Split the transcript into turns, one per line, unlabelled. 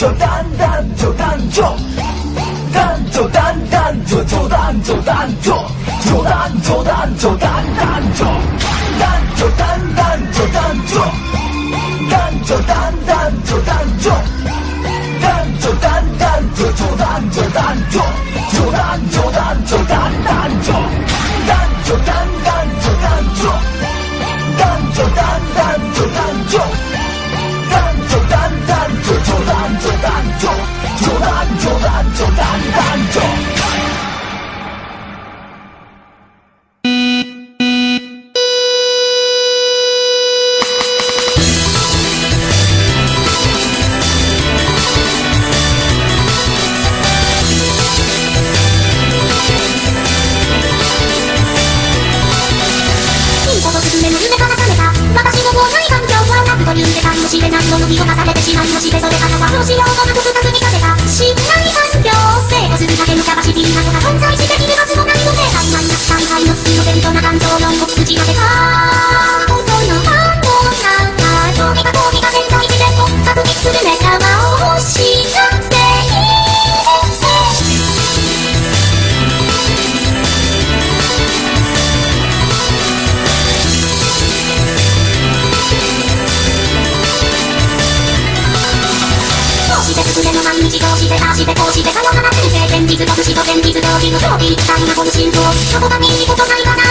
就蛋蛋就蛋做，蛋就蛋蛋做就蛋就蛋做，
就蛋就蛋就蛋蛋做，蛋就蛋蛋就蛋做，蛋就蛋蛋就蛋做，蛋就蛋蛋做就蛋就蛋做。れからはどうしようもなく深く見立てた信頼環境成功するだけのキャパシティなどが存在しているはずもないので曖昧な大会のイノベルトな感情論を打ち当てた本当の感動なんだどうにかどうにか潜在自然を確認する目玉をああしてこうしてさよなっていて現実と不死と現実同義の競技一体なこの心臓そこかにいいことないかな